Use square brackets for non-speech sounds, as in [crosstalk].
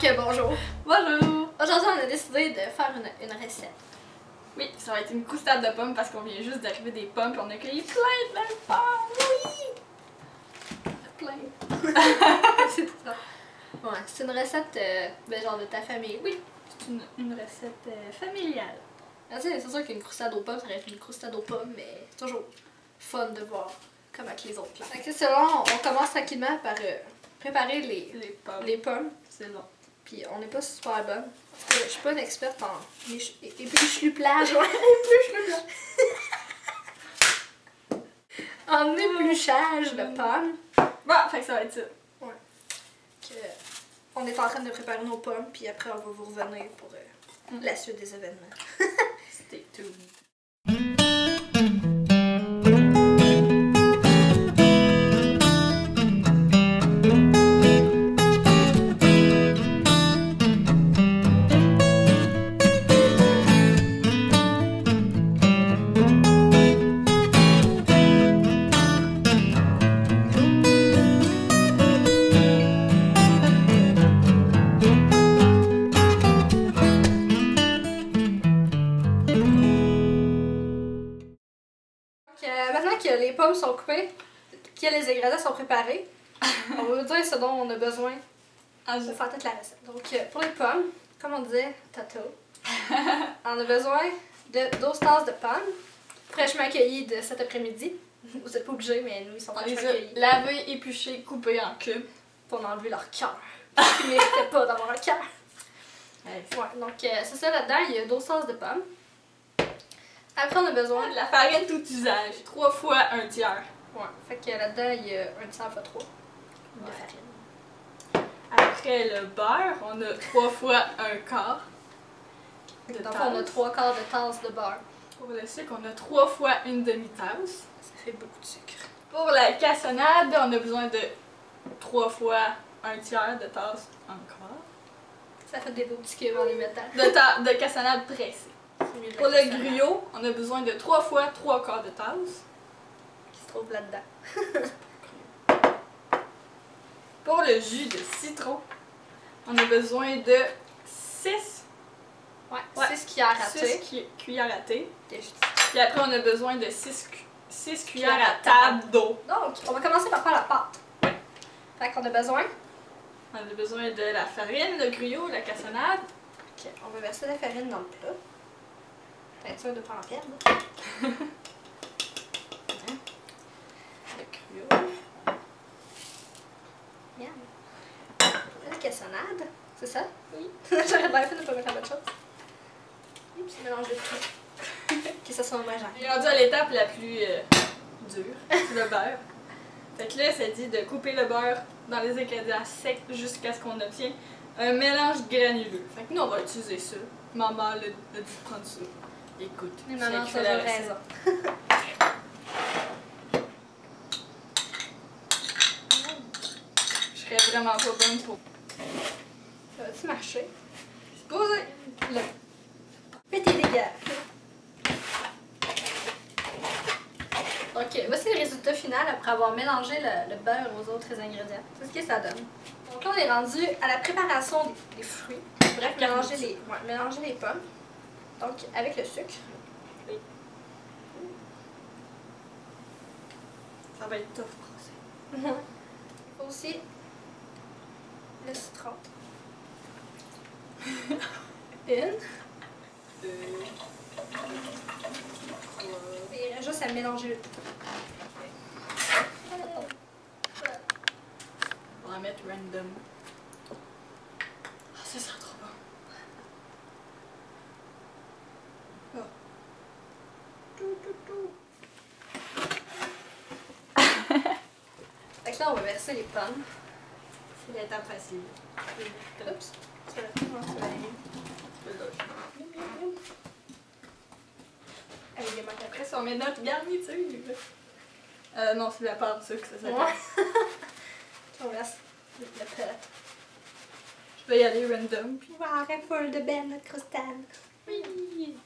Bonjour. Bonjour! Aujourd'hui, on a décidé de faire une, une recette. Oui, ça va être une croustade de pommes parce qu'on vient juste d'arriver des pommes et on a cueilli plein de belles pommes! Oui! Plein! [laughs] c'est tout ça. Ouais, c'est une recette euh, ben, genre de ta famille. Oui, c'est une, une recette euh, familiale. Ah, c'est sûr qu'une croustade aux pommes, ça reste une croustade aux pommes, mais c'est toujours fun de voir comme avec les autres. Là. C'est bon, on commence tranquillement par euh, préparer les, Les pommes. les pommes. C'est bon. Puis on n'est pas super bonne. Parce que je suis pas une experte en éch- é- épluchlage. Ouais, [laughs] épluchlage. en épluchage de pommes. Bon, fait que ça va être ça. Que on est en train de préparer nos pommes, puis après on va vous revenir pour euh, Mm. la suite des événements. Stay tuned. Que les pommes sont coupées, que les ingrédients sont préparés, on va vous dire ce dont on a besoin Ah, pour faire toute la recette. Donc, euh, pour les pommes, comme on disait, tato, [laughs] on a besoin de 12 tasses de pommes, fraîchement cueillies de cet après-midi. Vous n'êtes pas obligés, mais nous, ils sont fraîchement cueillis lavés, épluchés, coupés en cubes. pour enlever leur cœur. Ils ne méritaient pas d'avoir un cœur. Ouais, Ouais, donc euh, c'est ça là-dedans, il y a 12 tasses de pommes. Après, on a besoin De la farine tout usage. Trois fois un tiers. Ouais, fait que là-dedans, il y a un tiers fois 3 de Ouais. farine. Après le beurre, on a trois fois un quart. De Donc, on a. 3 quarts de tasse de beurre. Pour le sucre, on a trois fois une demi-tasse. Ça fait beaucoup de sucre. Pour la cassonade, on a besoin de trois fois un tiers de tasse encore. Ça fait des beaux petits cubes en les mettant. De, ta- de cassonade pressée. Pour le gruyot, on a besoin de trois fois trois quarts de tasse. Qui se trouve là-dedans. [laughs] Pour le jus de citron, on a besoin de 6 Ouais, Ouais. 6 cuillères à thé. cuillères à thé. Puis après, on a besoin de 6 cuillères à table d'eau. Donc, on va commencer par faire la pâte. Fait qu'on a besoin? On a besoin de la farine, le gruyot, la cassonade. Ok, on va verser la farine dans le plat. T'es sûr de pas en perdre? Le. La cassonade. C'est ça? Oui. [laughs] J'aurais bien fait de ne pas mettre la bonne chose. Oups, mélange de tout. [laughs] que ça soit homogène. J'ai rendu à l'étape la plus euh, dure, le beurre. Fait que là, ça dit de couper le beurre dans les ingrédients secs jusqu'à ce qu'on obtienne un mélange granuleux. Fait que nous, on va utiliser ça. Maman a, a dû prendre ça. Écoute, qui ça fait la raison. Je serais vraiment pas bonne pour... Ça va-tu marcher? C'est posé! Là. Fais tes dégâts. Ok, voici le résultat final après avoir mélangé le, le beurre aux autres ingrédients. C'est ce que ça donne. Donc là, on est rendu à la préparation des, des fruits. Bref, mélanger les, ouais, mélanger les pommes. Donc, avec le sucre. Ça va être tough français. Il faut [laughs] aussi le citron. [laughs] Une. Euh, Et il reste juste à mélanger le tout. on va mettre random. Ah, ça sera trop bon. Oh. Tout, tout, tout. Là, on va verser les pommes. C'est l'étape facile. Oups. Tu vas aller. Avec des manques après. Ça, on met notre garniture. Euh, non, c'est la pâte de sucre, ça s'appelle. Ouais. On verse le plat. Je vais y aller random. Puis... Wow, full de belle notre croustade. Oui!